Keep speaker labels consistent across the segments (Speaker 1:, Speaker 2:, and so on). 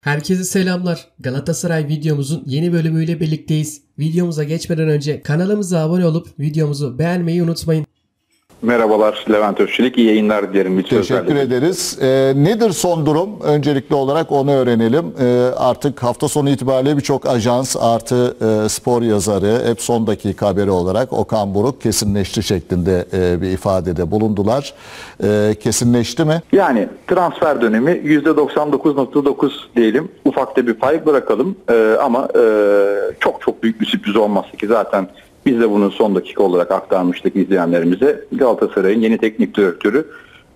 Speaker 1: Herkese selamlar. Galatasaray videomuzun yeni bölümüyle birlikteyiz. Videomuza geçmeden önce kanalımıza abone olup videomuzu beğenmeyi unutmayın.
Speaker 2: Merhabalar Levent Özçelik. İyi yayınlar dilerim. Lütfen
Speaker 3: Teşekkür ederiz. Ee, nedir son durum? Öncelikli olarak onu öğrenelim. Ee, artık hafta sonu itibariyle birçok ajans artı e, spor yazarı hep son dakika haberi olarak Okan Buruk kesinleşti şeklinde e, bir ifadede bulundular. E, kesinleşti mi?
Speaker 2: Yani transfer dönemi %99.9 diyelim. Ufak da bir pay bırakalım. Ee, ama e, çok çok büyük bir sürpriz olmazsa ki zaten biz de bunu son dakika olarak aktarmıştık izleyenlerimize. Galatasaray'ın yeni teknik direktörü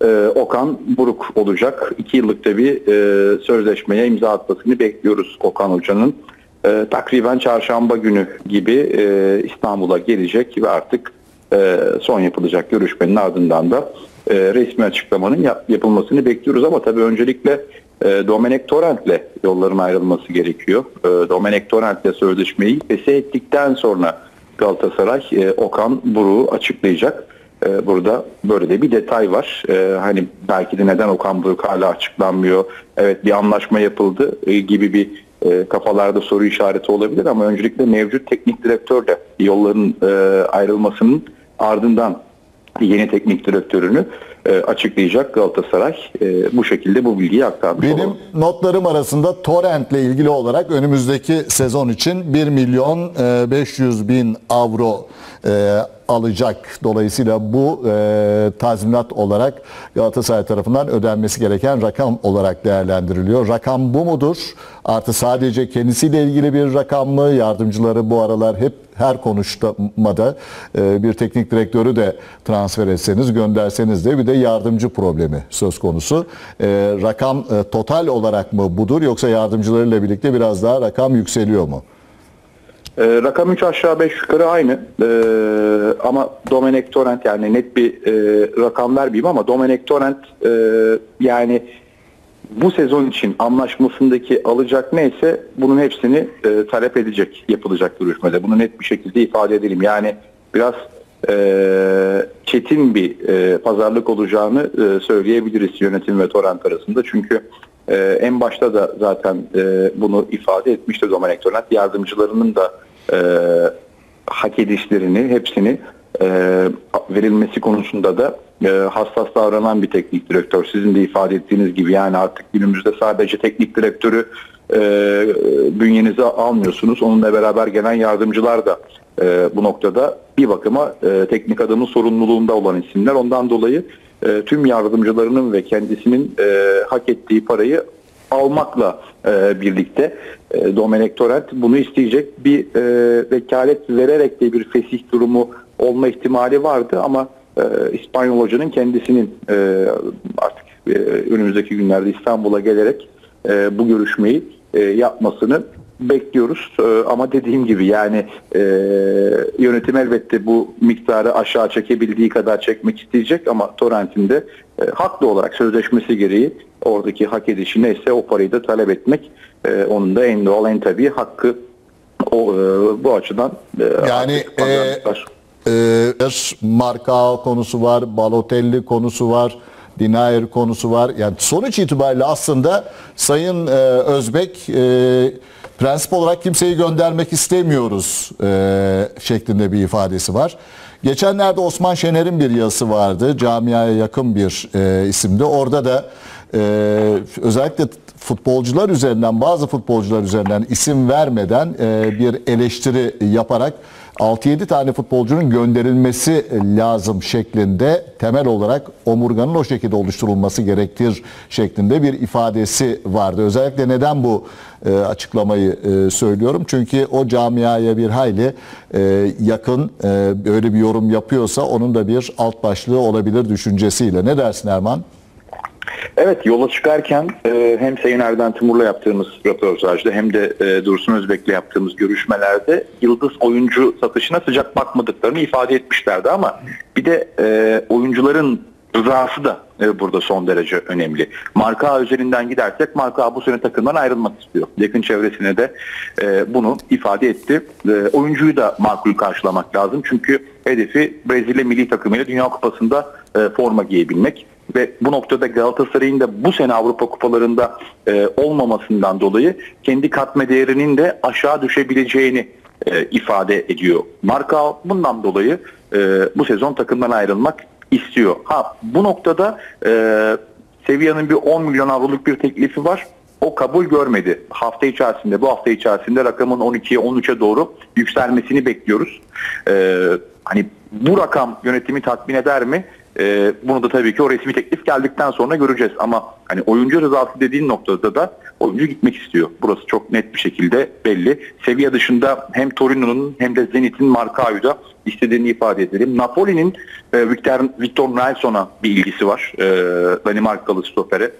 Speaker 2: e, Okan Buruk olacak. İki yıllık da bir e, sözleşmeye imza atmasını bekliyoruz Okan Hoca'nın. E, takriben çarşamba günü gibi e, İstanbul'a gelecek ve artık e, son yapılacak görüşmenin ardından da e, resmi açıklamanın yap- yapılmasını bekliyoruz ama tabii öncelikle e, Domenech Torrent'le yolların ayrılması gerekiyor. E, Domenech Torrent'le sözleşmeyi fesih ettikten sonra Galatasaray e, Okan Buruk'u açıklayacak. E, burada böyle de bir detay var. E, hani belki de neden Okan Buruk hala açıklanmıyor? Evet bir anlaşma yapıldı e, gibi bir e, kafalarda soru işareti olabilir ama öncelikle mevcut teknik direktörle yolların e, ayrılmasının ardından yeni teknik direktörünü e, açıklayacak Galatasaray. E, bu şekilde bu bilgiyi aktarmış
Speaker 3: Benim
Speaker 2: olalım.
Speaker 3: notlarım arasında Torrent'le ilgili olarak önümüzdeki sezon için 1 milyon e, 500 bin avro e, alacak. Dolayısıyla bu e, tazminat olarak Galatasaray tarafından ödenmesi gereken rakam olarak değerlendiriliyor. Rakam bu mudur? Artı sadece kendisiyle ilgili bir rakam mı? Yardımcıları bu aralar hep her konuşmada e, bir teknik direktörü de transfer etseniz, gönderseniz de bir de yardımcı problemi söz konusu. E, rakam e, total olarak mı budur yoksa yardımcılarıyla birlikte biraz daha rakam yükseliyor mu?
Speaker 2: E, rakam 3 aşağı 5 yukarı aynı. E, ama Domenech Torrent yani net bir e, rakam vermeyeyim ama Domenech Torrent e, yani bu sezon için anlaşmasındaki alacak neyse bunun hepsini e, talep edecek yapılacak görüşmede. Bunu net bir şekilde ifade edelim. Yani biraz e, çetin bir e, pazarlık olacağını e, söyleyebiliriz yönetim ve Torrent arasında. Çünkü e, en başta da zaten e, bunu ifade etmişti Domenech Torrent. Yardımcılarının da e, hak edişlerini hepsini e, verilmesi konusunda da e, hassas davranan bir teknik direktör. Sizin de ifade ettiğiniz gibi yani artık günümüzde sadece teknik direktörü e, bünyenize almıyorsunuz. Onunla beraber gelen yardımcılar da e, bu noktada bir bakıma e, teknik adamın sorumluluğunda olan isimler. Ondan dolayı e, tüm yardımcılarının ve kendisinin e, hak ettiği parayı almakla e, birlikte e, Domenech Torrent bunu isteyecek bir e, vekalet vererek de bir fesih durumu olma ihtimali vardı ama e, İspanyol hocanın kendisinin e, artık e, önümüzdeki günlerde İstanbul'a gelerek e, bu görüşmeyi e, yapmasını bekliyoruz. E, ama dediğim gibi yani e, yönetim elbette bu miktarı aşağı çekebildiği kadar çekmek isteyecek ama Torrent'in de e, haklı olarak sözleşmesi gereği oradaki hak edişi neyse o parayı da talep etmek e, onun da en doğal en tabii hakkı o, e, bu açıdan e,
Speaker 3: Yani, Ee, bir marka konusu var, Balotelli konusu var, Dinayer konusu var. Yani sonuç itibariyle aslında Sayın e, Özbek e, prensip olarak kimseyi göndermek istemiyoruz e, şeklinde bir ifadesi var. Geçenlerde Osman Şener'in bir yazısı vardı. Camiaya yakın bir e, isimde. Orada da e, özellikle futbolcular üzerinden bazı futbolcular üzerinden isim vermeden e, bir eleştiri yaparak 6-7 tane futbolcunun gönderilmesi lazım şeklinde temel olarak omurganın o şekilde oluşturulması gerektir şeklinde bir ifadesi vardı. Özellikle neden bu e, açıklamayı e, söylüyorum? Çünkü o camiaya bir hayli e, yakın e, böyle bir yorum yapıyorsa onun da bir alt başlığı olabilir düşüncesiyle. Ne dersin Erman?
Speaker 2: Evet yola çıkarken e, hem Sayın Erden Timur'la yaptığımız röportajda hem de e, Dursun Özbek'le yaptığımız görüşmelerde yıldız oyuncu satışına sıcak bakmadıklarını ifade etmişlerdi ama bir de e, oyuncuların rızası da e, burada son derece önemli. Marka üzerinden gidersek Marka bu sene takımdan ayrılmak istiyor. Yakın çevresine de e, bunu ifade etti. E, oyuncuyu da makul karşılamak lazım çünkü hedefi Brezilya milli takımıyla Dünya Kupası'nda e, forma giyebilmek. Ve bu noktada Galatasaray'ın da bu sene Avrupa kupalarında e, olmamasından dolayı kendi katma değerinin de aşağı düşebileceğini e, ifade ediyor. Marka bundan dolayı e, bu sezon takımdan ayrılmak istiyor. Ha bu noktada e, Sevilla'nın bir 10 milyon avroluk bir teklifi var. O kabul görmedi. Hafta içerisinde, bu hafta içerisinde rakamın 12'ye 13'e doğru yükselmesini bekliyoruz. Ee, hani bu rakam yönetimi tatmin eder mi? Ee, bunu da tabii ki o resmi teklif geldikten sonra göreceğiz. Ama hani oyuncu rızası dediğin noktada da oyuncu gitmek istiyor. Burası çok net bir şekilde belli. Seviye dışında hem Torino'nun hem de Zenit'in Markao'yu da istediğini ifade edelim. Napoli'nin e, Victor, Victor Nelson'a bir ilgisi var. E, Danimarkalı stopere.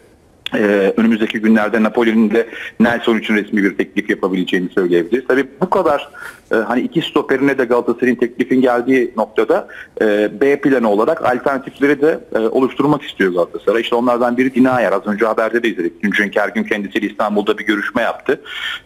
Speaker 2: Ee, önümüzdeki günlerde Napoli'nin de Nelson için resmi bir teklif yapabileceğini söyleyebiliriz. Tabii bu kadar e, hani iki stoperine de Galatasaray'ın teklifin geldiği noktada e, B planı olarak alternatifleri de e, oluşturmak istiyor Galatasaray. İşte onlardan biri Dinayer. Az önce haberde de izledik. Dün Cenk Ergün kendisiyle İstanbul'da bir görüşme yaptı.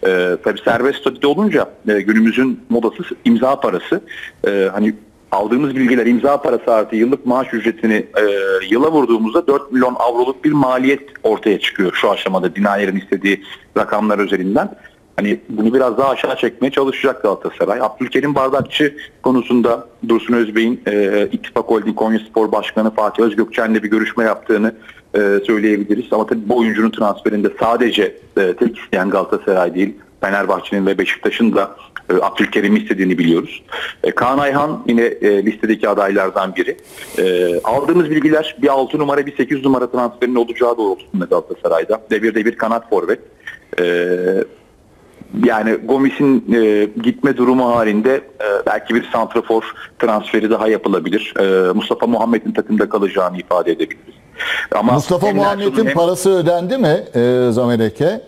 Speaker 2: E, tabii serbest statüde olunca e, günümüzün modası imza parası. E, hani aldığımız bilgiler imza parası artı yıllık maaş ücretini e, yıla vurduğumuzda 4 milyon avroluk bir maliyet ortaya çıkıyor şu aşamada Dinayer'in istediği rakamlar üzerinden. Hani bunu biraz daha aşağı çekmeye çalışacak Galatasaray. Abdülkerim Bardakçı konusunda Dursun Özbey'in e, İttifak Holding Konya Spor Başkanı Fatih Özgökçen'le bir görüşme yaptığını e, söyleyebiliriz. Ama tabii bu oyuncunun transferinde sadece e, tek isteyen Galatasaray değil, Fenerbahçe'nin ve Beşiktaş'ın da e, Abdülkerim'i istediğini biliyoruz. E, Kaan Ayhan yine e, listedeki adaylardan biri. E, aldığımız bilgiler bir 6 numara bir 8 numara transferinin olacağı doğrultusunda Galatasaray'da. Devirde bir kanat forvet. E, yani Gomis'in e, gitme durumu halinde e, belki bir santrafor transferi daha yapılabilir. E, Mustafa Muhammed'in takımda kalacağını ifade edebiliriz.
Speaker 3: Ama Mustafa Muhammed'in hem... parası ödendi mi e, Zamelek'e?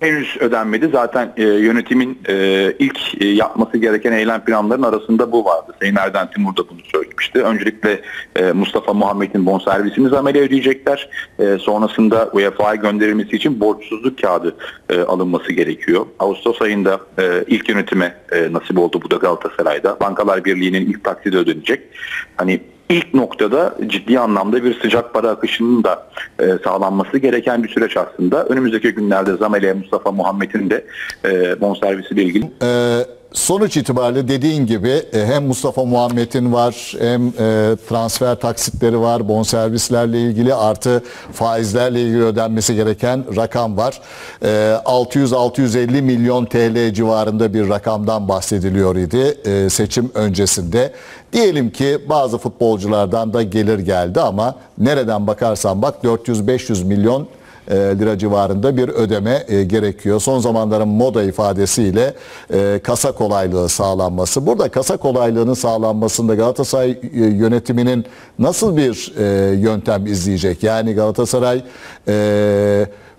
Speaker 2: Henüz ödenmedi. Zaten e, yönetimin e, ilk e, yapması gereken eylem planlarının arasında bu vardı. Sayın Erden Timur da bunu söylemişti. Öncelikle e, Mustafa Muhammed'in bonservisini zamele ödeyecekler. E, sonrasında UEFA'ya gönderilmesi için borçsuzluk kağıdı e, alınması gerekiyor. Ağustos ayında e, ilk yönetime e, nasip oldu bu da Galatasaray'da. Bankalar Birliği'nin ilk taksidi ödenecek. Hani ilk noktada ciddi anlamda bir sıcak para akışının da e, sağlanması gereken bir süreç aslında. Önümüzdeki günlerde Zamele Mustafa Muhammed'in de e, bonservisiyle ilgili.
Speaker 3: Ee, sonuç itibariyle dediğin gibi e, hem Mustafa Muhammed'in var hem e, transfer taksitleri var bonservislerle ilgili artı faizlerle ilgili ödenmesi gereken rakam var. E, 600-650 milyon TL civarında bir rakamdan bahsediliyor idi e, seçim öncesinde. Diyelim ki bazı futbolculardan da gelir geldi ama nereden bakarsan bak 400-500 milyon e, lira civarında bir ödeme e, gerekiyor. Son zamanların moda ifadesiyle e, kasa kolaylığı sağlanması. Burada kasa kolaylığının sağlanmasında Galatasaray yönetiminin nasıl bir yöntem izleyecek? Yani Galatasaray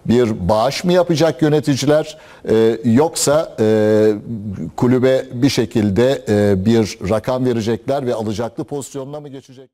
Speaker 3: bir bağış mı yapacak yöneticiler yoksa kulübe bir şekilde bir rakam verecekler ve alacaklı pozisyonuna mı geçecek?